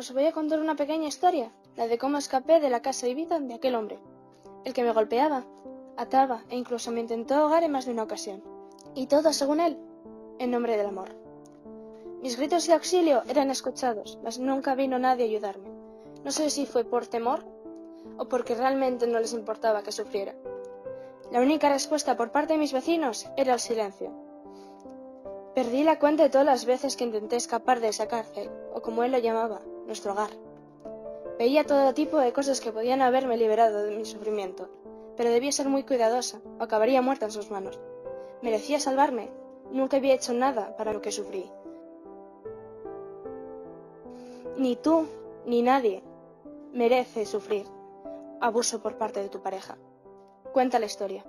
os voy a contar una pequeña historia, la de cómo escapé de la casa de vida de aquel hombre, el que me golpeaba, ataba e incluso me intentó ahogar en más de una ocasión. Y todo, según él, en nombre del amor. Mis gritos de auxilio eran escuchados, mas nunca vino nadie a ayudarme. No sé si fue por temor o porque realmente no les importaba que sufriera. La única respuesta por parte de mis vecinos era el silencio. Perdí la cuenta de todas las veces que intenté escapar de esa cárcel, o como él lo llamaba, nuestro hogar. Veía todo tipo de cosas que podían haberme liberado de mi sufrimiento, pero debía ser muy cuidadosa, o acabaría muerta en sus manos. Merecía salvarme. Nunca había hecho nada para lo que sufrí. Ni tú, ni nadie, merece sufrir abuso por parte de tu pareja. Cuenta la historia.